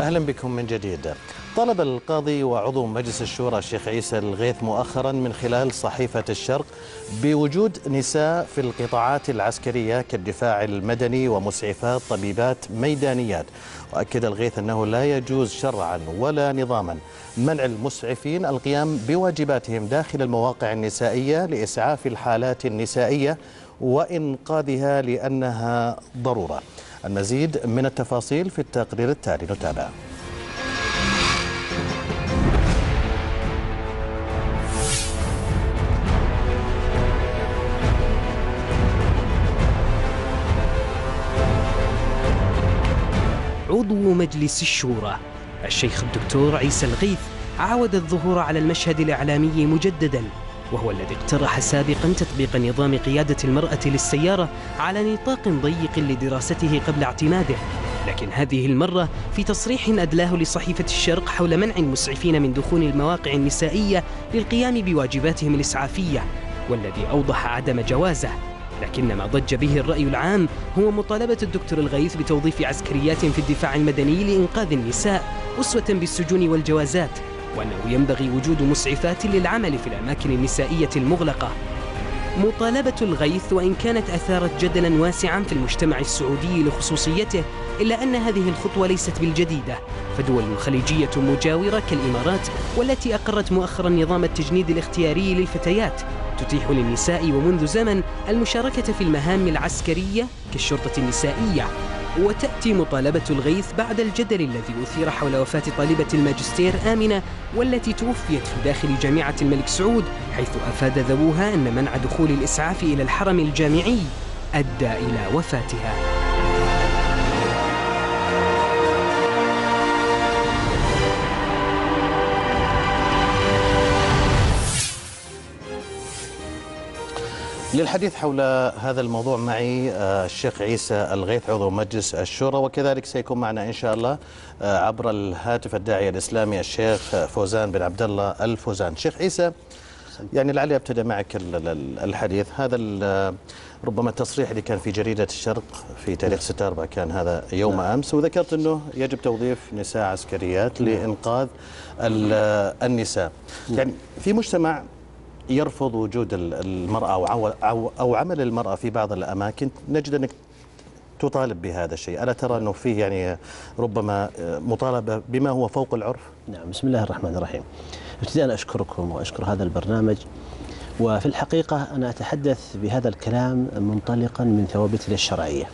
أهلا بكم من جديد. طلب القاضي وعضو مجلس الشورى الشيخ عيسى الغيث مؤخرا من خلال صحيفة الشرق بوجود نساء في القطاعات العسكرية كالدفاع المدني ومسعفات طبيبات ميدانيات. وأكد الغيث أنه لا يجوز شرعا ولا نظاما منع المسعفين القيام بواجباتهم داخل المواقع النسائية لإسعاف الحالات النسائية وإنقاذها لأنها ضرورة. المزيد من التفاصيل في التقرير التالي. نتابع. عضو مجلس الشورى. الشيخ الدكتور عيسى الغيث عاود الظهور على المشهد الإعلامي مجددا. وهو الذي اقترح سابقا تطبيق نظام قيادة المرأة للسيارة على نطاق ضيق لدراسته قبل اعتماده. لكن هذه المرة في تصريح أدلاه لصحيفة الشرق حول منع المسعفين من دخول المواقع النسائية للقيام بواجباتهم الإسعافية والذي أوضح عدم جوازه. لكن ما ضج به الرأي العام هو مطالبة الدكتور الغيث بتوظيف عسكريات في الدفاع المدني لإنقاذ النساء أسوة بالسجون والجوازات. وأنه ينبغي وجود مسعفات للعمل في الأماكن النسائية المغلقة. مطالبة الغيث وإن كانت أثارت جدلا واسعا في المجتمع السعودي لخصوصيته إلا أن هذه الخطوة ليست بالجديدة. فدول خليجية مجاورة كالإمارات والتي أقرت مؤخرا نظام التجنيد الاختياري للفتيات. تتيح للنساء ومنذ زمن المشاركة في المهام العسكرية كالشرطة النسائية. وتأتي مطالبة الغيث بعد الجدل الذي أثير حول وفاة طالبة الماجستير آمنة والتي توفيت في داخل جامعة الملك سعود حيث أفاد ذووها أن منع دخول الإسعاف إلى الحرم الجامعي أدى إلى وفاتها. للحديث حول هذا الموضوع معي الشيخ عيسى الغيث عضو مجلس الشورى. وكذلك سيكون معنا إن شاء الله عبر الهاتف الداعيه الإسلامي الشيخ فوزان بن عبد الله الفوزان. شيخ عيسى يعني لعلي ابتدى معك الحديث. هذا ربما التصريح اللي كان في جريدة الشرق في تاريخ 6 4 كان هذا يوم نعم. أمس. وذكرت أنه يجب توظيف نساء عسكريات نعم. لإنقاذ النساء. يعني في مجتمع يرفض وجود المرأة أو, عمل المرأة في بعض الأماكن نجد أنك تطالب بهذا الشيء. ألا ترى أنه فيه يعني ربما مطالبة بما هو فوق العرف؟ نعم بسم الله الرحمن الرحيم. ابتداء أشكركم وأشكر هذا البرنامج وفي الحقيقة أنا أتحدث بهذا الكلام منطلقا من ثوابتنا الشرعية.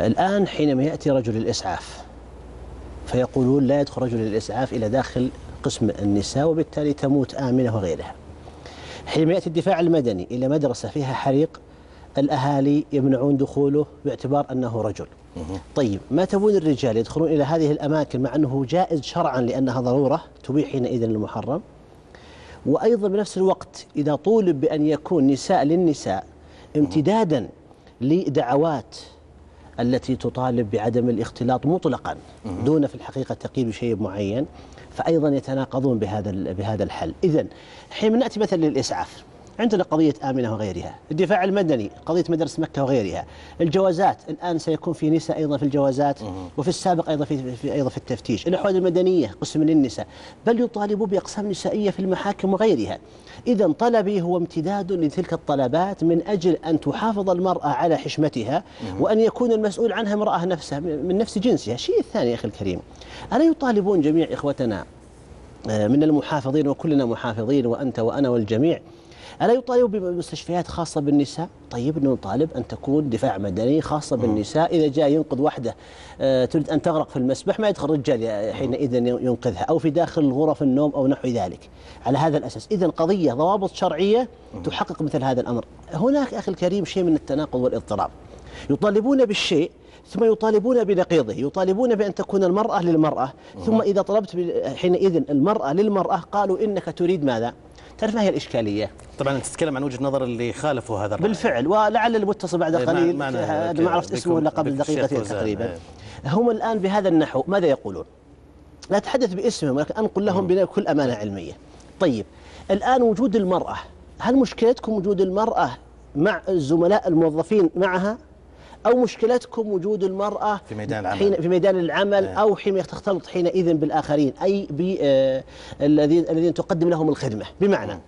الآن حينما يأتي رجل الإسعاف فيقولون لا يدخل رجل الإسعاف إلى داخل قسم النساء وبالتالي تموت آمنة وغيرها. حينما يأتي الدفاع المدني إلى مدرسة فيها حريق الأهالي يمنعون دخوله باعتبار أنه رجل. طيب ما تبون الرجال يدخلون إلى هذه الأماكن مع أنه جائز شرعا لأنها ضرورة تبيح حينئذ المحرم وأيضا بنفس الوقت إذا طولب بأن يكون نساء للنساء امتدادا لدعوات التي تطالب بعدم الاختلاط مطلقا دون في الحقيقة تقييد شيء معين فأيضا يتناقضون بهذا بهذا الحل. إذا حينما نأتي مثلا للإسعاف عندنا قضية آمنة وغيرها الدفاع المدني قضية مدرسة مكة وغيرها الجوازات الآن سيكون في نساء أيضا في الجوازات وفي السابق أيضا في, في أيضا في التفتيش. الأحوال المدنية قسم للنساء بل يطالبوا بأقسام نسائية في المحاكم وغيرها. إذا طلبي هو امتداد لتلك الطلبات من أجل أن تحافظ المرأة على حشمتها وأن يكون المسؤول عنها امرأة نفسها من نفس جنسها. الشيء الثاني يا أخي الكريم ألا يطالبون جميع إخوتنا من المحافظين وكلنا محافظين وأنت وأنا والجميع ألا يطالبوا بمستشفيات خاصة بالنساء؟ طيب نطالب أن تكون دفاع مدني خاصة بالنساء. إذا جاء ينقذ وحدة تريد أن تغرق في المسبح ما يدخل رجال حينئذ ينقذها أو في داخل غرف النوم أو نحو ذلك. على هذا الأساس إذا قضية ضوابط شرعية تحقق مثل هذا الأمر. هناك أخي الكريم شيء من التناقض والاضطراب. يطالبون بالشيء ثم يطالبون بنقيضه. يطالبون بأن تكون المرأة للمرأة. ثم إذا طلبت حينئذ المرأة للمرأة قالوا إنك تريد ماذا؟ تعرف ما هي الإشكالية؟ طبعا أنت تتكلم عن وجهة نظر اللي خالفوا هذا الرأي. بالفعل ولعل المتصل بعد قليل هذا ما عرفت اسمه إلا قبل دقيقتين تقريبا. هم الآن بهذا النحو ماذا يقولون؟ لا أتحدث باسمهم ولكن أنقل لهم بكل أمانة علمية. طيب الآن وجود المرأة هل مشكلتكم وجود المرأة مع الزملاء الموظفين معها؟ أو مشكلتكم وجود المرأة في ميدان العمل. حين في ميدان العمل نعم. أو حين تختلط حينئذ بالآخرين أي بالذين الذين تقدم لهم الخدمة. بمعنى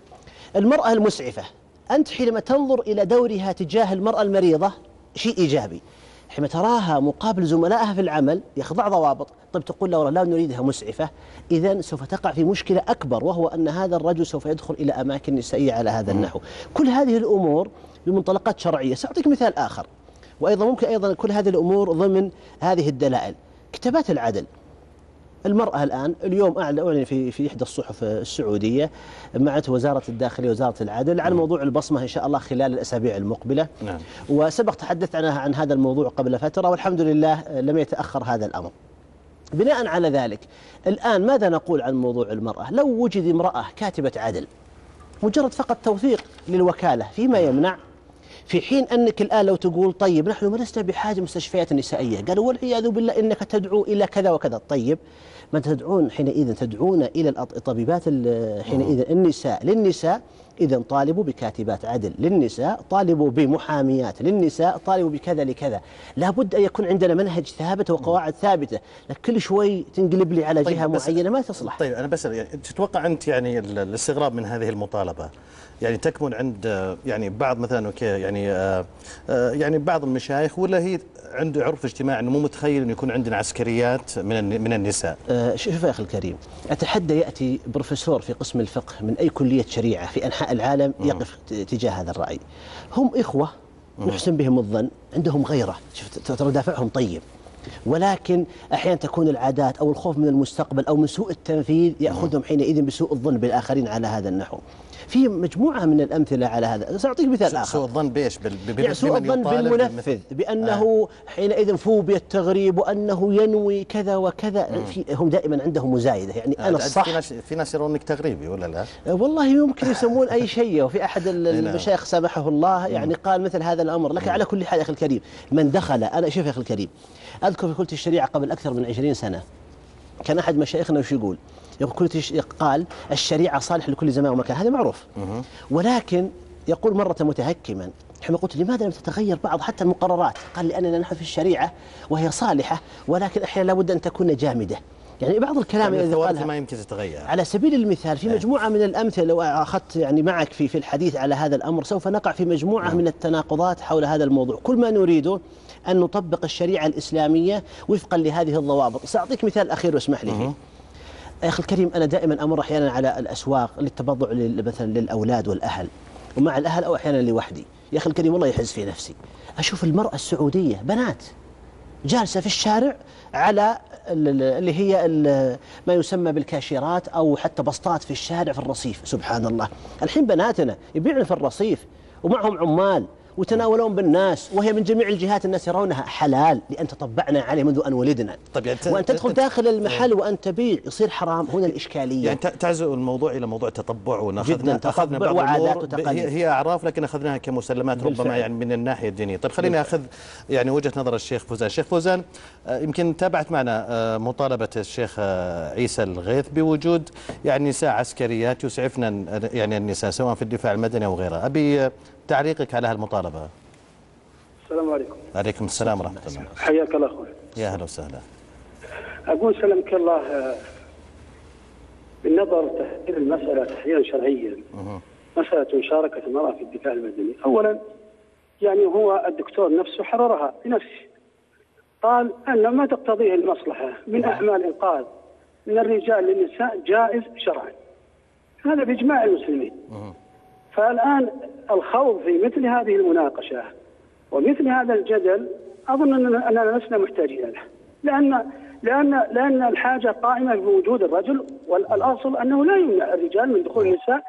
المرأة المسعفة أنت حينما تنظر إلى دورها تجاه المرأة المريضة شيء إيجابي. حينما تراها مقابل زملائها في العمل يخضع ضوابط. طيب تقول لا والله لا نريدها مسعفة. إذا سوف تقع في مشكلة أكبر وهو أن هذا الرجل سوف يدخل إلى أماكن نسائية على هذا النحو. كل هذه الأمور بمنطلقات شرعية. سأعطيك مثال آخر. وأيضا ممكن أيضا كل هذه الأمور ضمن هذه الدلائل. كتابات العدل. المرأة الآن اليوم أعلن أعلن في في إحدى الصحف السعودية مع وزارة الداخلية وزارة العدل عن موضوع البصمة إن شاء الله خلال الأسابيع المقبلة. نعم. وسبق تحدثت عنها عن هذا الموضوع قبل فترة والحمد لله لم يتأخر هذا الأمر. بناء على ذلك الآن ماذا نقول عن موضوع المرأة؟ لو وجد امرأة كاتبة عدل مجرد فقط توثيق للوكالة فيما يمنع في حين أنك الآن لو تقول طيب نحن ما لسنا بحاجة مستشفيات نسائية قالوا والعياذ بالله إنك تدعو إلى كذا وكذا. طيب ما تدعون حينئذ تدعون إلى الطبيبات ال- حينئذ النساء. للنساء إذا طالبوا بكاتبات عدل. للنساء طالبوا بمحاميات. للنساء طالبوا بكذا لكذا. لابد أن يكون عندنا منهج ثابت وقواعد ثابتة. لكن كل شوي تنقلب لي على جهة بس- معينة ما تصلح. طيب أنا بسال يعني تتوقع أنت يعني ال- الاستغراب من هذه المطالبة؟ يعني تكمن عند يعني بعض مثلا okay يعني آه، آه، يعني بعض المشايخ ولا هي عنده عرف اجتماعي إنه مو متخيل إنه يكون عندنا عسكريات من من النساء؟ آه، شوف يا أخي الكريم أتحدى يأتي بروفيسور في قسم الفقه من أي كلية شريعة في أنحاء العالم يقف تجاه هذا الرأي. هم إخوة نحسن بهم الظن عندهم غيرة. شفت ترى دافعهم طيب. ولكن أحيانا تكون العادات أو الخوف من المستقبل أو من سوء التنفيذ يأخذهم حينئذ بسوء الظن بالآخرين على هذا النحو. في مجموعة من الأمثلة على هذا. سأعطيك مثال آخر. سوء الظن بإيش؟ يعني سوء الظن بالمنفذ بمثل- بأنه حينئذ فوبيا التغريب وأنه ينوي كذا وكذا. في هم دائما عندهم مزايدة. يعني آه، أنا في الصح ناس في ناس يرونك تغريبي ولا لا؟ والله يمكن يسمون أي شيء. وفي أحد ال- نعم. المشايخ سامحه الله يعني قال مثل هذا الأمر لكن على كل حال يا أخي الكريم من دخل أنا شوف يا أخي الكريم أذكر في كلية الشريعة قبل أكثر من عشرين سنة كان أحد مشايخنا وش يقول؟ يقول قال الشريعة صالح لكل زمان ومكان. هذا معروف. ولكن يقول مرة متهكما حين قلت لماذا لم تتغير بعض حتى المقررات؟ قال لأننا نحن في الشريعة وهي صالحة ولكن أحيانا لابد أن تكون جامدة. يعني بعض الكلام يعني الثوابت قالها ما يمكن تتغير. على سبيل المثال في مجموعة من الأمثلة لو أخذت يعني معك في في الحديث على هذا الأمر سوف نقع في مجموعة من التناقضات حول هذا الموضوع. كل ما نريده أن نطبق الشريعة الإسلامية وفقا لهذه الضوابط. سأعطيك مثال أخير واسمح لي فيه. يا أخي الكريم أنا دائما أمر أحيانا على الأسواق للتبضع لل- مثلا للأولاد والأهل ومع الأهل أو أحيانا لوحدي. يا أخي الكريم والله يحز في نفسي. أشوف المرأة السعودية بنات جالسة في الشارع على ال- ال- اللي هي ما يسمى بالكاشيرات أو حتى بسطات في الشارع في الرصيف. سبحان الله. الحين بناتنا يبيعن في الرصيف ومعهم عمال. ويتناولون بالناس وهي من جميع الجهات الناس يرونها حلال لأن تطبعنا عليه منذ أن ولدنا. طيب يعني وأن تدخل داخل المحل وأن تبيع يصير حرام. هنا الإشكالية. يعني تعزو الموضوع إلى موضوع التطبع اخذنا تطبع بعض وعادات وتقاليد. هي, أعراف لكن أخذناها كمسلمات ربما بالفعل. يعني من الناحية الدينية، طيب خليني أخذ يعني وجهة نظر الشيخ فوزان، الشيخ فوزان آه، يمكن تابعت معنا آه، مطالبة الشيخ آه، عيسى الغيث بوجود يعني نساء عسكريات يسعفن ال- يعني النساء سواء في الدفاع المدني أو غيره، أبي آه، تعليقك على هالمطالبة. السلام عليكم. عليكم السلام ورحمة الله. حياك الله أخوي. يا أهلا وسهلا. أقول سلمك الله آه، بالنظر تحليل المسألة تحليلا شرعيا. مسألة مشاركة المرأة في الدفاع المدني. اولا يعني هو الدكتور نفسه حررها بنفسه. قال أن ما تقتضيه المصلحة من اعمال إنقاذ من الرجال للنساء جائز شرعا. هذا بإجماع المسلمين. فالآن الخوض في مثل هذه المناقشة ومثل هذا الجدل أظن اننا أننا لسنا محتاجين له. لأن لأن لأن الحاجة قائمة بوجود الرجل والأصل أنه لا يمنع الرجال من دخول النساء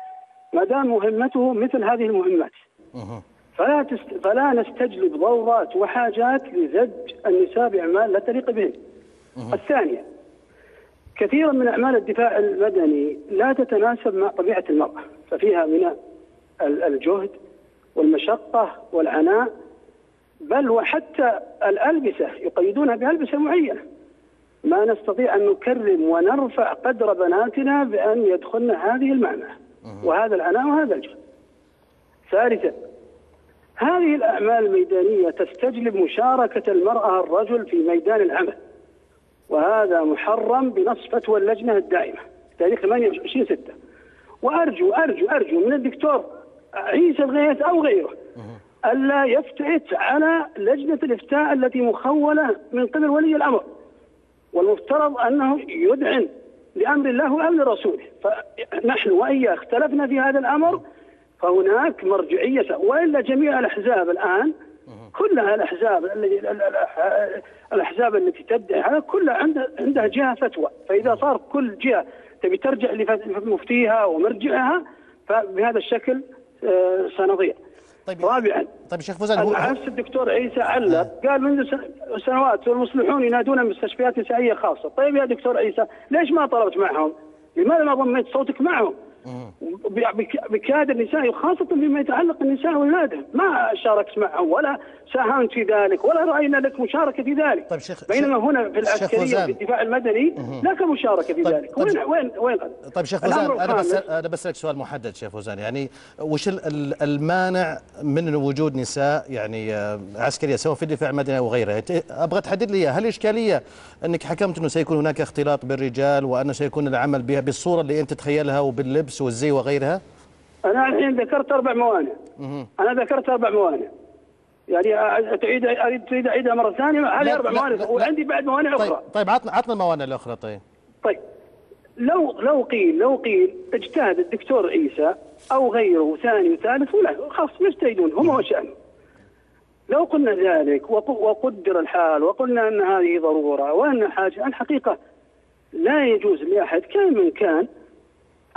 ما دام مهمته مثل هذه المهمات. فلا تست... فلا نستجلب ضرورات وحاجات لزج النساء بأعمال لا تليق بهن. الثانية كثيرا من أعمال الدفاع المدني لا تتناسب مع طبيعة المرأة ففيها من الجهد والمشقة والعناء بل وحتى الألبسة يقيدونها بألبسة معينة. ما نستطيع أن نكرم ونرفع قدر بناتنا بأن يدخلن هذه المعنى وهذا العناء وهذا الجهد. ثالثا هذه الأعمال الميدانية تستجلب مشاركة المرأة الرجل في ميدان العمل وهذا محرم بنص فتوى اللجنة الدائمة تاريخ 28 6 وأرجو أرجو أرجو من الدكتور عيسى الغيث أو غيره. ألا يفتئت على لجنة الإفتاء التي مخولة من قبل ولي الأمر. والمفترض أنه يدعن لأمر الله وأمر رسوله فنحن وإياه اختلفنا في هذا الأمر. فهناك مرجعية وإلا جميع الأحزاب الآن كلها الأحزاب الأحزاب التي تدعي هذا كلها عندها عندها جهة فتوى. فإذا صار كل جهة تبي ترجع لمفتيها ومرجعها فبهذا الشكل سنضيع طيب رابعا طيب شيخ فوزان هو نفس الدكتور عيسى علق قال منذ سنوات والمصلحون ينادون مستشفيات نسائية خاصة، طيب يا دكتور عيسى ليش ما طلبت معهم؟ لماذا ما ضميت صوتك معهم؟ بكادر النساء وخاصة فيما يتعلق بالنساء والولادة. ما شاركت معهم ولا ساهمت في ذلك ولا رأينا لك مشاركة في ذلك. طيب شيخ بينما هنا في العسكرية في الدفاع المدني لك مشاركة في طيب ذلك. طيب وين وين وين؟ طيب شيخ فوزان أنا بس أنا بسألك سؤال محدد شيخ فوزان يعني وش المانع من وجود نساء يعني آه، عسكرية سواء في الدفاع المدني أو غيره أبغى تحدد لي هل الإشكالية أنك حكمت أنه سيكون هناك اختلاط بالرجال وأنه سيكون العمل بها بالصورة اللي أنت تتخيلها وباللبس والزي وغيرها؟ أنا الحين ذكرت أربع موانع أنا ذكرت أربع موانع يعني تعيد اريد تريد أعيدها مرة ثانية. هذه أربع موانع وعندي بعد موانع طيب أخرى. طيب عطنا عطنا الموانع الأخرى طيب. طيب. لو لو قيل لو قيل اجتهد الدكتور عيسى أو غيره ثاني وثالث ولا خلاص يجتهدون هم وشأنه لو قلنا ذلك وقدر الحال وقلنا أن هذه ضرورة وأن حاجة الحقيقة لا يجوز لأحد كان من كان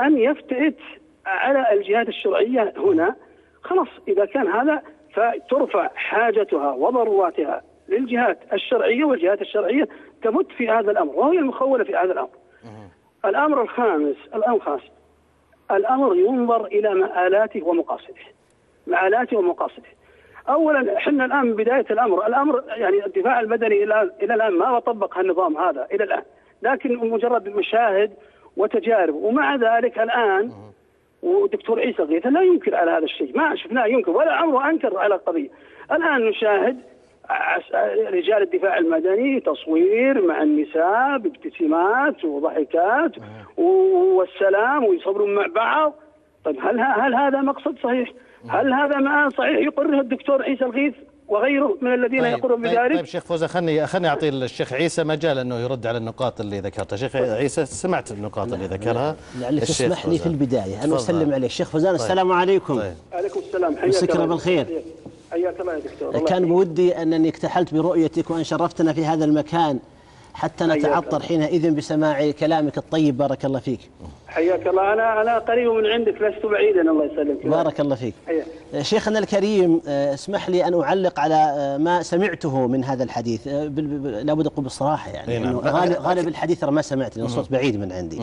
أن يفتئت على الجهات الشرعية هنا. خلاص إذا كان هذا فترفع حاجتها وضروراتها للجهات الشرعية والجهات الشرعية تمت في هذا الأمر وهي المخولة في هذا الأمر. الأمر الخامس الأمر الخامس الأمر ينظر إلى مآلاته ومقاصده. مآلاته ومقاصده. اولا إحنا الآن من بداية الأمر، الأمر يعني الدفاع المدني إلى إلى الآن ما طبق النظام هذا إلى الآن، لكن مجرد مشاهد وتجارب. ومع ذلك الآن ودكتور عيسى غيث لا ينكر على هذا الشيء ما شفناه ينكر ولا عمره أنكر على القضية. الآن نشاهد رجال الدفاع المدني تصوير مع النساء بابتسامات وضحكات والسلام ويصورون مع بعض. طيب هل هل هذا مقصد صحيح؟ هل هذا ما صحيح؟ يقره الدكتور عيسى الغيث؟ وغيره من الذين طيب يقولون طيب بذلك. طيب شيخ فوزة خلني خلني أعطي الشيخ عيسى مجال أنه يرد على النقاط اللي ذكرتها. شيخ عيسى سمعت النقاط اللي ذكرها. لعلك تسمح لي في البداية. ان أسلم عليك. شيخ فوزان طيب. السلام عليكم. طيب. عليكم السلام. حياك مسكنا بالخير. حياك الله يا دكتور. كان بودي أنني اكتحلت برؤيتك وأن شرفتنا في هذا المكان. حتى نتعطر حينئذ بسماع كلامك الطيب. بارك الله فيك. حياك الله. أنا أنا قريب من عندك لست بعيدا. الله يسلمك. بارك الله فيك. حياك. شيخنا الكريم آه، اسمح لي أن أعلق على آه، ما سمعته من هذا الحديث. آه، لابد أقول بالصراحه يعني نعم. غالب, غالب الحديث ما سمعت لأن الصوت بعيد من عندي.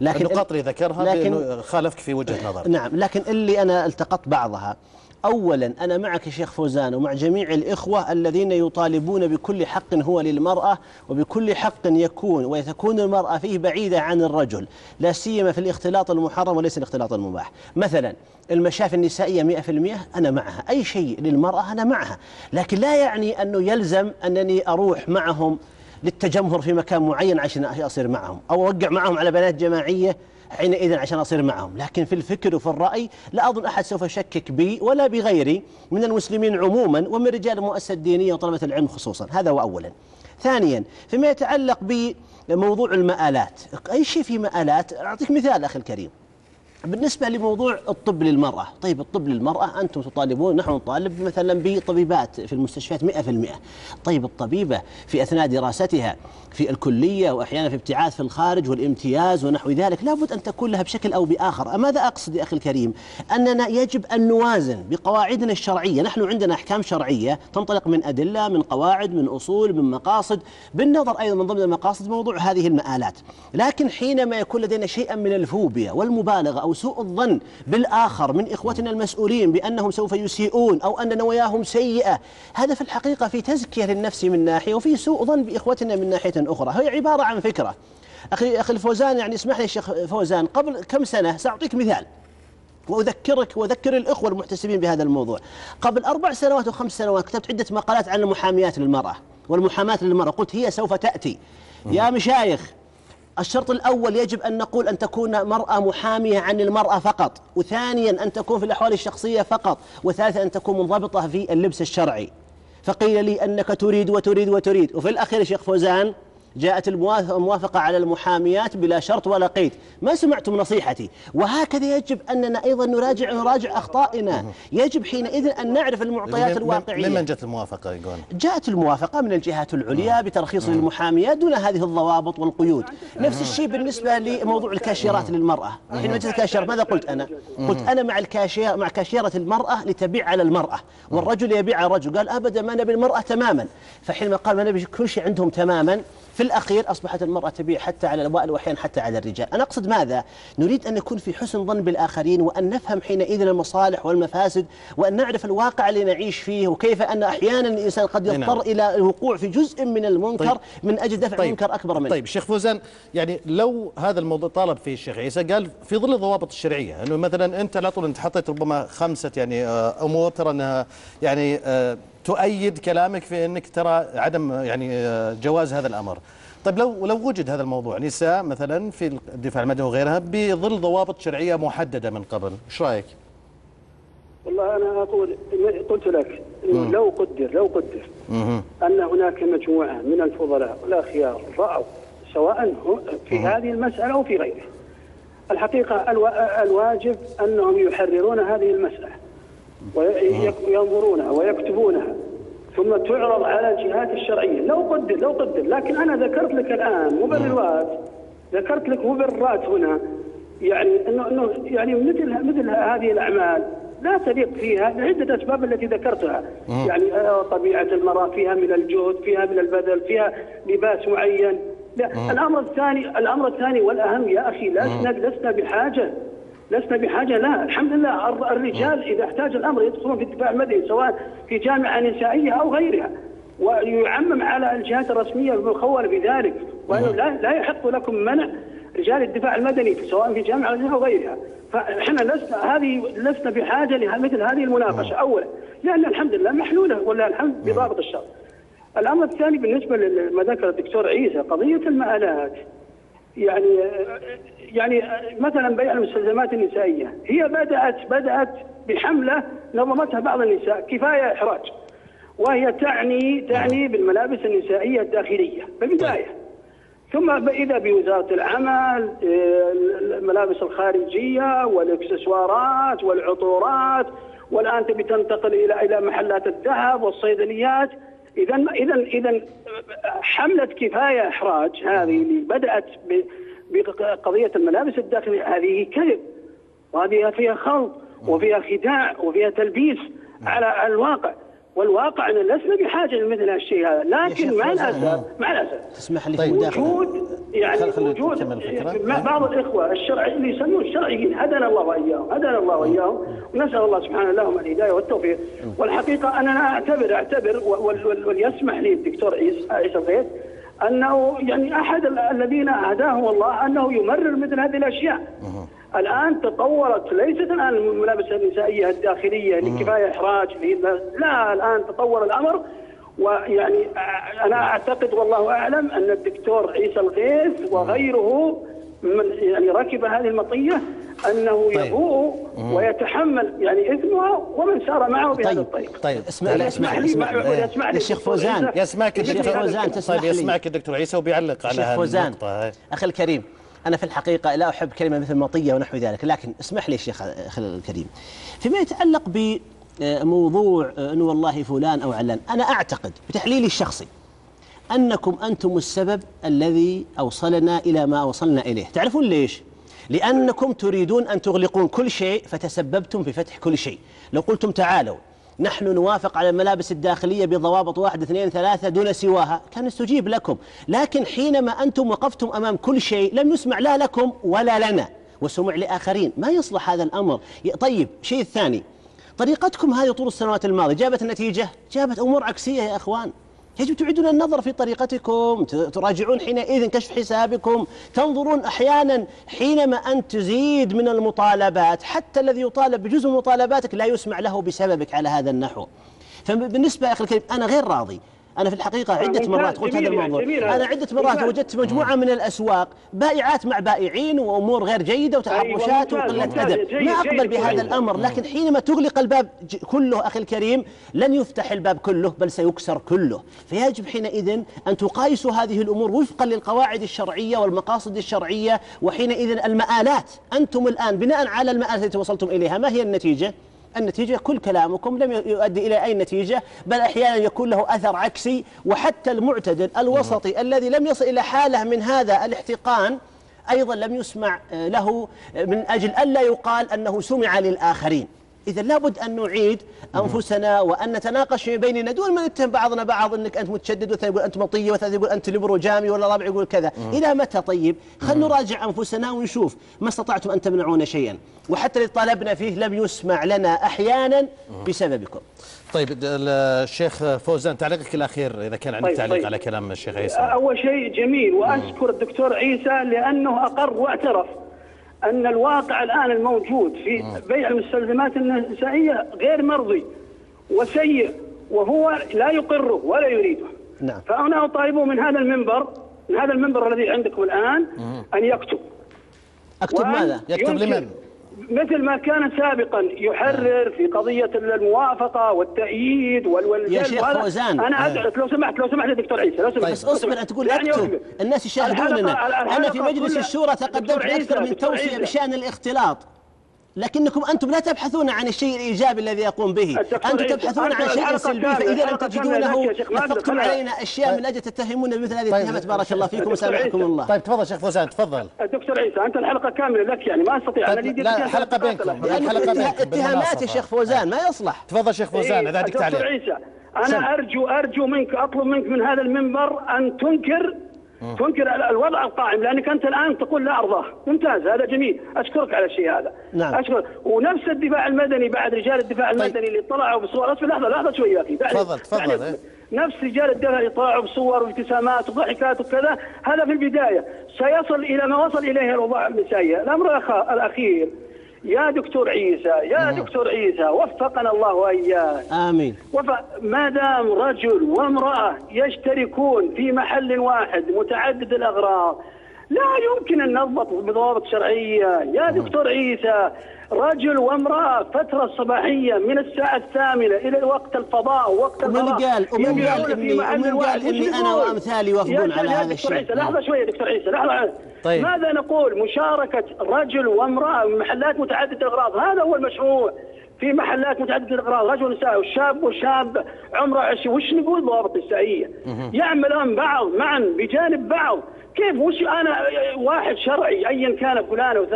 لكن اللي ذكرها لكن خالفك في وجهة نظر نعم لكن اللي أنا التقطت بعضها أولا أنا معك شيخ فوزان ومع جميع الإخوة الذين يطالبون بكل حق هو للمرأة وبكل حق يكون وتكون المرأة فيه بعيدة عن الرجل لا سيما في الاختلاط المحرم وليس الاختلاط المباح. مثلا المشافي النسائية مئة في المئة أنا معها. أي شيء للمرأة أنا معها. لكن لا يعني أنه يلزم أنني أروح معهم للتجمهر في مكان معين عشان أصير معهم أو أوقع معهم على بنات جماعية حينئذ عشان أصير معهم. لكن في الفكر وفي الرأي لا أظن أحد سوف يشكك بي ولا بغيري من المسلمين عموما ومن رجال المؤسسة الدينية وطلبة العلم خصوصا. هذا وأولا ثانيا فيما يتعلق بموضوع المآلات. أي شيء في مآلات؟ أعطيك مثال أخي الكريم. بالنسبة لموضوع الطب للمرأة طيب الطب للمرأة أنتم تطالبون نحن نطالب مثلا بطبيبات في المستشفيات 100% طيب الطبيبة في أثناء دراستها في الكلية وأحيانا في ابتعاث في الخارج والامتياز ونحو ذلك لابد أن تكون لها بشكل أو بآخر. ماذا أقصد يا أخي الكريم؟ أننا يجب أن نوازن بقواعدنا الشرعية. نحن عندنا أحكام شرعية تنطلق من أدلة من قواعد من أصول من مقاصد. بالنظر أيضا من ضمن المقاصد موضوع هذه المآلات. لكن حينما يكون لدينا شيئا من الفوبيا والمبالغة أو سوء الظن بالآخر من إخوتنا المسؤولين بأنهم سوف يسيئون أو أن نواياهم سيئة. هذا في الحقيقة في تزكية للنفس من ناحية وفي سوء ظن بإخوتنا من ناحية أخرى. هي عبارة عن فكرة. أخي أخي الفوزان يعني اسمح لي الشيخ فوزان قبل كم سنة سأعطيك مثال وأذكرك وأذكر الإخوة المحتسبين بهذا الموضوع. قبل أربع سنوات وخمس سنوات كتبت عدة مقالات عن المحاميات للمرأة والمحاماة للمرأة. قلت هي سوف تأتي. يا مشايخ الشرط الأول يجب أن نقول أن تكون مرأة محامية عن المرأة فقط وثانيا أن تكون في الأحوال الشخصية فقط وثالثا أن تكون منضبطة في اللبس الشرعي. فقيل لي أنك تريد وتريد وتريد وفي الأخير شيخ فوزان جاءت الموافقة على المحاميات بلا شرط ولا قيد. ما سمعتم نصيحتي؟ وهكذا يجب أننا أيضا نراجع نراجع أخطائنا. يجب حينئذ أن نعرف المعطيات الواقعية. ممن جت الموافقة يقول؟ جاءت الموافقة من الجهات العليا بترخيص للمحاميات دون هذه الضوابط والقيود. نفس الشيء بالنسبة لموضوع الكاشيرات للمرأة. حينما جت الكاشير ماذا قلت أنا؟ قلت أنا مع الكاشير مع كاشيرة المرأة لتبيع على المرأة. والرجل يبيع على الرجل. قال أبدا ما نبي المرأة تماما. فحينما قال ما نبي كل شيء عندهم تماما في الأخير أصبحت المرأة تبيع حتى على العوائل وأحيانا حتى على الرجال أنا أقصد ماذا؟ نريد أن نكون في حسن ظن بالآخرين وأن نفهم حينئذ المصالح والمفاسد وأن نعرف الواقع اللي نعيش فيه وكيف أن أحيانا الإنسان قد نعم. يضطر إلى الوقوع في جزء من المنكر طيب. من أجل دفع طيب. منكر أكبر منه طيب الشيخ فوزان يعني لو هذا الموضوع طالب فيه الشيخ عيسى قال في ظل الضوابط الشرعية إنه مثلا أنت لا طول أنت حطيت ربما خمسة يعني آه، أمور ترى أنها يعني آه، تؤيد كلامك في إنك ترى عدم يعني آه، جواز هذا الأمر. طيب لو لو وجد هذا الموضوع نساء مثلا في الدفاع المدني وغيرها بظل ضوابط شرعية محددة من قبل، إيش رأيك؟ والله أنا أقول قلت لك لو قدر لو قدر. أن هناك مجموعة من الفضلاء والأخيار رأوا سواء في هذه المسألة أو في غيرها. الحقيقة الوا- الواجب أنهم يحررون هذه المسألة وينظرونها ويكتبونها ثم تعرض على الجهات الشرعية. لو قدر لو قدر. لكن أنا ذكرت لك الآن مبررات ذكرت لك مبررات هنا. يعني إنه إنه يعني مثل مثل هذه الأعمال لا تليق فيها لعدة أسباب التي ذكرتها. يعني آه، طبيعة المرأة فيها من الجهد فيها من البذل فيها لباس معين. لا الأمر الثاني الأمر الثاني والأهم يا أخي لسنا لسنا بحاجة لسنا بحاجة لا الحمد لله. الر- الرجال إذا احتاج الأمر يدخلون في الدفاع المدني سواء في جامعة نسائية أو غيرها. ويعمم على الجهات الرسمية المخوله بذلك. وأنه لا لا يحق لكم منع رجال الدفاع المدني سواء في جامعة أو غيرها. فإحنا لسنا هذه لسنا بحاجة لمثل هذه المناقشة. اولا لأن الحمد لله محلولة ولله الحمد بضابط الشرع. الأمر الثاني بالنسبة لما ذكر الدكتور عيسى قضية المآلات. يعني يعني مثلا بيع المستلزمات النسائية. هي بدأت بدأت بحملة نظمتها بعض النساء كفاية إحراج. وهي تعني تعني بالملابس النسائية الداخلية بالبداية. ثم إذا بوزارة العمل الملابس الخارجية والإكسسوارات والعطورات والآن تبي تنتقل إلى إلى محلات الذهب والصيدليات اذا اذا اذا حمله كفاية إحراج هذه اللي بدأت بقضية الملابس الداخلية. هذه كذب وهذه فيها خلط وفيها خداع وفيها تلبيس على الواقع. والواقع ان لسنا بحاجة لمثل هالشيء هذا. لكن مع. الأسف مع الأسف. تسمح لي في طيب. وجود يعني وجود. مع بعض الإخوة الشرعي اللي يسمون الشرعيين هدانا الله وإياهم هدانا الله وإياهم. ونسأل الله سبحانه لهم الهداية والتوفيق. والحقيقة أنا أعتبر أعتبر وال- وال- وليسمح لي الدكتور عيسى عيسى الغيث أنه يعني ال- الذين هداهم الله أنه يمرر مثل هذه الأشياء. الآن تطورت ليست الآن الملابس النسائيه الداخلية لكفاية إحراج لا الآن تطور الأمر ويعني أنا أعتقد والله أعلم أن الدكتور عيسى الغيث وغيره من يعني ركب هذه المطية أنه طيب. يبوء ويتحمل يعني إثمها ومن سار معه بهذا طيب. الطريق طيب اسمع لي اسمع لي اسمع لي يسمح لي يا شيخ الدكتور فوزان. يسمعك الشيخ الدكتور فوزان تسمح طيب لي. يسمعك الدكتور عيسى وبيعلق على شيخ فوزان هالنقطة هاي. أخي الكريم أنا في الحقيقة لا أحب كلمة مثل مطية ونحو ذلك لكن اسمح لي الشيخ أخي الكريم. فيما يتعلق بموضوع أنه والله فلان أو علان أنا أعتقد بتحليلي الشخصي أنكم أنتم السبب الذي أوصلنا إلى ما وصلنا إليه. تعرفون ليش؟ لأنكم تريدون أن تغلقون كل شيء فتسببتم في فتح كل شيء. لو قلتم تعالوا نحن نوافق على الملابس الداخلية بضوابط واحد اثنين ثلاثة دون سواها. كان نستجيب لكم. لكن حينما أنتم وقفتم أمام كل شيء لم يسمع لا لكم ولا لنا. وسمع لآخرين. ما يصلح هذا الأمر؟ طيب شيء الثاني. طريقتكم هذه طول السنوات الماضية جابت النتيجة جابت أمور عكسية يا أخوان. يجب تعيدون النظر في طريقتكم تراجعون حينئذ كشف حسابكم تنظرون أحيانا حينما أنت تزيد من المطالبات حتى الذي يطالب بجزء مطالباتك لا يسمع له بسببك على هذا النحو. فبالنسبة أخي الكريم أنا غير راضي. أنا في الحقيقة عدة ممتاز، مرات قلت هذا يعني، الموضوع. أنا عدة مرات. وجدت مجموعة من الأسواق بائعات مع بائعين وأمور غير جيدة وتحرشات وقلة أدب ما أقبل بهذا. الأمر لكن حينما تغلق الباب كله أخي الكريم لن يفتح الباب كله بل سيكسر كله فيجب حينئذ أن تقايسوا هذه الأمور وفقا للقواعد الشرعية والمقاصد الشرعية وحينئذ المآلات أنتم الآن بناء على المآلات التي وصلتم إليها ما هي النتيجة؟ النتيجة كل كلامكم لم يؤدي إلى أي نتيجة بل أحيانا يكون له أثر عكسي وحتى المعتدل الوسطي الذي لم يصل إلى حالة من هذا الاحتقان أيضا لم يسمع آه، له آه، من أجل ألا يقال أنه سمع للآخرين. إذا لابد أن نعيد أنفسنا وأن نتناقش في بيننا دون ما نتهم بعضنا بعض أنك أنت متشدد والثاني يقول أنت مطية والثالث يقول أنت ليبرو جامي ولا رابع يقول كذا. إلى متى طيب؟ خلنا نراجع أنفسنا ونشوف ما استطعتم أن تمنعون شيئا. وحتى اللي طالبنا فيه لم يسمع لنا أحيانا بسببكم. طيب الشيخ فوزان تعليقك الأخير إذا كان عندك طيب، تعليق طيب. على كلام الشيخ عيسى. أول شيء جميل وأشكر الدكتور عيسى لأنه أقر واعترف. أن الواقع الآن الموجود في بيع المستلزمات النسائية غير مرضي وسيء وهو لا يقره ولا يريده نعم. فأنا أطالبه من هذا المنبر من هذا المنبر الذي عندكم الآن أن يكتب أكتب وأن ماذا؟ يكتب لمن؟ مثل ما كان سابقا يحرر في قضية الموافقة والتأييد وال وال- يا شيخ فوزان. أنا أدعو لو سمحت لو سمحت يا دكتور عيسى لو سمحت طيب، بس اصبر تقول يعني أكتب. الناس يشاهدوننا أنا في مجلس الشورى تقدمت بأكثر من عيسى. بشأن الاختلاط لكنكم أنتم لا تبحثون عن الشيء الإيجابي الذي يقوم به أنتم تبحثون عن شيء سلبي فإذا لم تجدونه ماجد، لفقتم خلاص. علينا أشياء من أجل تتهمون بمثل هذه طيب. الاتهامات بارك الله فيكم دكتور وسامحكم. الله طيب تفضل شيخ فوزان تفضل الدكتور عيسى أنت الحلقة كاملة لك يعني ما أستطيع طيب، أنا لا، الحلقة بينكم. يعني الحلقة لأنه بينكم اتهامات يا. شيخ فوزان ما يصلح تفضل شيخ فوزان إيه، إذا عندك دكتور عيسى سم. أنا أرجو أرجو منك أطلب منك من هذا المنبر أن تنكر تنكر ال- الوضع القائم لأنك أنت الآن تقول لا أرضاه. ممتاز هذا جميل. أشكرك على الشيء هذا. نعم. اشكر ونفس الدفاع المدني بعد رجال الدفاع المدني اللي طلعوا بصور. أصبر لحظة لحظة شوي يا أخي. تفضل، تفضل، دعني إيه. نفس رجال الدفاع اللي طلعوا بصور وابتسامات وضحكات وكذا هذا في البداية. سيصل إلى ما وصل إليه الاوضاع النسائيه الأمر الأخير. يا دكتور عيسى يا دكتور عيسى وفقنا الله وإياك. آمين. وف- ما دام رجل وامرأة يشتركون في محل واحد متعدد الأغراض لا يمكن أن نضبط بضوابط شرعية. يا دكتور عيسى رجل وامرأة فترة صباحية من الساعة الثامنة إلى وقت الفضاء ووقت ومن قال- ومن قال إني- ومن. قال إني أنا؟ وأمثالي يوافقون يا على هذا الشيء. عيسى لحظة شوية دكتور عيسى لحظة. طيب. ماذا نقول؟ مشاركة رجل وامرأة من محلات متعددة الأغراض. هذا هو المشروع في محلات متعددة الأغراض. رجل ونساء وشاب وشاب عمره عشرين وش نقول ضوابط نسائية يعملون بعض معا بجانب بعض. كيف؟ وش أنا واحد شرعي أيا كان فلان أو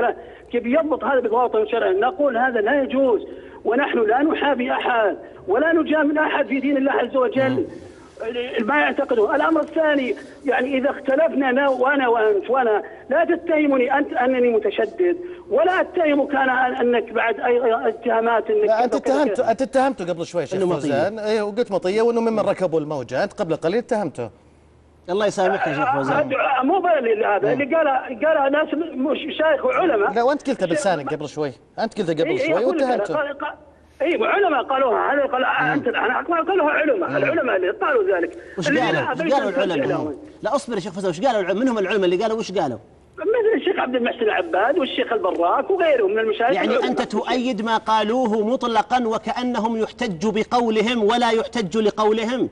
يضبط هذا بضوابط شرعي نقول هذا لا يجوز ونحن لا نحابي أحد ولا نجامل أحد في دين الله عز وجل. ما يعتقدون الأمر الثاني يعني إذا اختلفنا أنا وأنا وأنت وأنا لا تتهمني أنت أنني متشدد ولا اتهمك أنا أنك بعد اي اتهامات إنك لا أنت اتهمت. أنت اتهمته قبل شوي شيخ. فوزان. إيه وقلت مطية وإنه ممن ركبوا الموجه انت قبل قليل اتهمته. الله يسامحك يا شيخ فوزان. مو بل هذا اللي قال قال ناس مشايخ وعلماء. لا وأنت قلتها بلسانك قبل شوي. أنت قلتها قبل إيه، إيه، شوي واتهمته اي علماء قالوها. هذا قال انت أنا قالوها علماء. العلماء اللي قالوا ذلك. وش قالوا؟ وش قالوا العلماء؟ لا أصبر يا شيخ فوزان. وش قالوا العلماء؟ من هم العلماء اللي قالوا وش قالوا؟ مثل الشيخ عبد المحسن العباد والشيخ البراك وغيرهم من المشايخ. يعني. أنت تؤيد ما قالوه مطلقا وكأنهم يحتج بقولهم ولا يحتج لقولهم؟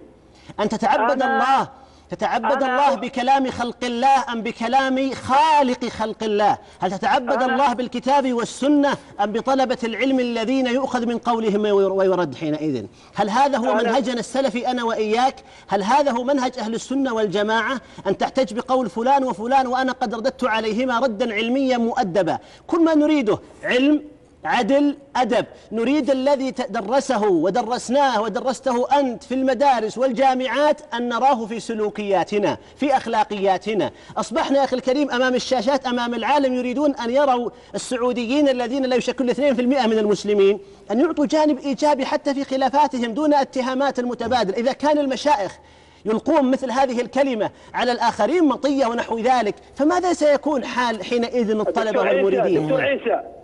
أن تتعبد الله تتعبد الله بكلام خلق الله أم بكلام خالق خلق الله؟ هل تتعبد الله بالكتاب والسنة أم بطلبة العلم الذين يؤخذ من قولهم وير- ويرد حينئذ؟ هل هذا هو منهجنا السلفي أنا وإياك؟ هل هذا هو منهج أهل السنة والجماعة؟ أن تحتج بقول فلان وفلان وأنا قد رددت عليهما ردا علميا مؤدبا. كل ما نريده علم عدل أدب. نريد الذي درسه ودرسناه ودرسته أنت في المدارس والجامعات أن نراه في سلوكياتنا في أخلاقياتنا. أصبحنا يا أخي الكريم أمام الشاشات أمام العالم يريدون أن يروا السعوديين الذين لا يشكلون 2% من المسلمين أن يعطوا جانب إيجابي حتى في خلافاتهم دون اتهامات المتبادل. إذا كان المشايخ يلقون مثل هذه الكلمة على الآخرين مطية ونحو ذلك فماذا سيكون حال حينئذ الطلبة والمريدين؟ دكتور عيسى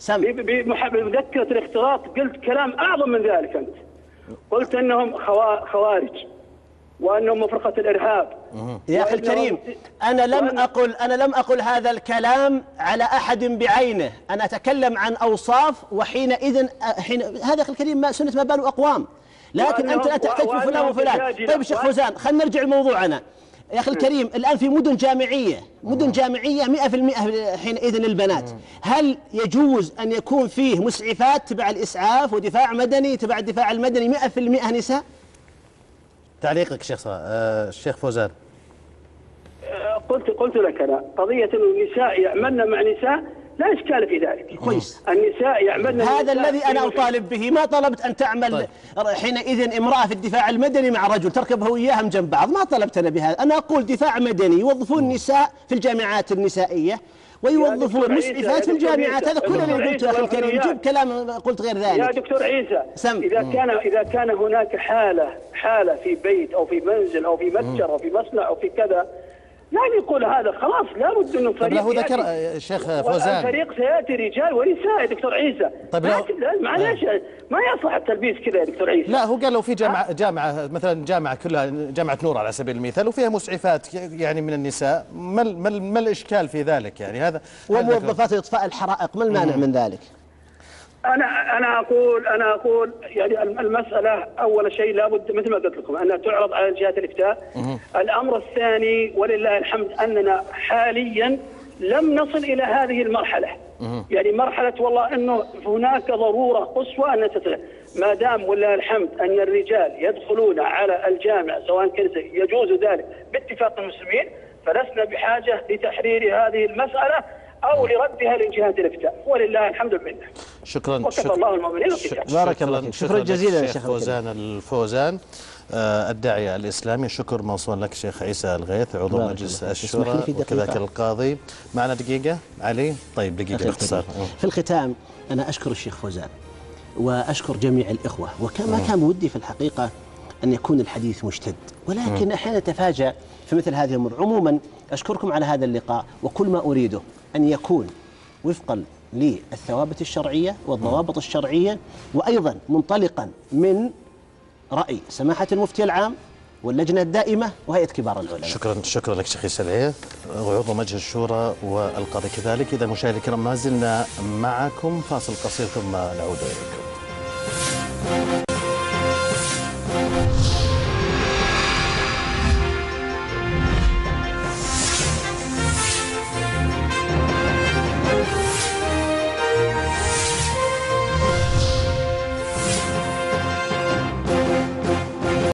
سم بمذكرة الاختلاط قلت كلام أعظم من ذلك أنت. قلت أنهم خوا- خوارج وأنهم مفرقة الإرهاب. يا أخي وأنهم- الكريم أنا لم أقل أنا لم أقل هذا الكلام على أحد بعينه. أنا أتكلم عن أوصاف وحينئذ حين هذا أخي الكريم ما سنة ما بال أقوام لكن أنت لا تحتج في فلان وأنهم وفلان. طيب شيخ فوزان خلينا نرجع لموضوعنا. يا أخي الكريم الآن في مدن جامعية مدن جامعية 100% حينئذ للبنات. هل يجوز أن يكون فيه مسعفات تبع الإسعاف ودفاع مدني تبع الدفاع المدني 100% نساء؟ تعليقك شيخ صلاح آه، الشيخ فوزان. قلت قلت لك أنا قضية أن النساء يعملن مع نساء لا إشكال في ذلك. كويس. النساء يعملن هذا الذي أنا أطالب به ما طلبت أن تعمل حينئذ امرأة في الدفاع المدني مع رجل تركبها وياهم جنب بعض ما طلبت أنا بهذا. أنا أقول دفاع مدني يوظفون النساء في الجامعات النسائية ويوظفون عيسى، مسعفات في يا الجامعات. هذا كل اللي قلته يا أخي الكريم. جيب كلام قلت غير يا ذلك دكتور عيسى سم. إذا كان إذا كان هناك حالة حالة في بيت أو في منزل أو في متجر أو في مصنع أو في كذا يعني يقول هذا خلاص لابد انه فريق طيب له ذكر. آه، شيخ فوزان. والفريق سياتي رجال ونساء يا دكتور عيسى. طيب لو- معلش ما يصلح التلبيس كذا يا دكتور عيسى. لا هو قال لو في جامعة جامعة مثلا جامعة كلها جامعة نور على سبيل المثال وفيها مسعفات يعني من النساء ما ال- ما ال- ما الإشكال في ذلك يعني؟ هذا هذا وموظفات إطفاء الحرائق ما المانع من ذلك؟ أنا أنا أقول أنا أقول يعني المسألة أول شيء لابد مثل ما قلت لكم أنها تعرض على جهات الإفتاء. الأمر الثاني ولله الحمد أننا حاليا لم نصل إلى هذه المرحلة. يعني مرحلة والله إنه هناك ضرورة قصوى أن تتلع. ما دام ولله الحمد أن الرجال يدخلون على الجامع سواء كان يجوز ذلك باتفاق المسلمين فلسنا بحاجة لتحرير هذه المسألة أو لردها لجهات الأفتاء. ولله الحمد لله شكرا وكفى الله المؤمنين والقتال بارك الله فيك. شكراً جزيلاً شيخ. فوزان الفوزان. آه، الداعية الإسلامي شكر موصول لك شيخ عيسى الغيث عضو مجلس الشورى. وكذلك القاضي. معنا دقيقة؟ علي؟ طيب دقيقة باختصار. في الختام أنا أشكر الشيخ فوزان وأشكر جميع الإخوة. وكما كان ودي في الحقيقة أن يكون الحديث مشتد. ولكن أحيانا نتفاجأ في مثل هذه الأمور. عموما أشكركم على هذا اللقاء وكل ما أريده. أن يكون وفقا للثوابت الشرعية والضوابط الشرعية وأيضا منطلقا من رأي سماحة المفتي العام واللجنة الدائمة وهيئة كبار العلماء. شكرا شكرا لك شيخ الغيث وعضو مجلس الشورى والقاضي كذلك. إذا مشاهدينا الكرام ما زلنا معكم. فاصل قصير ثم نعود إليكم.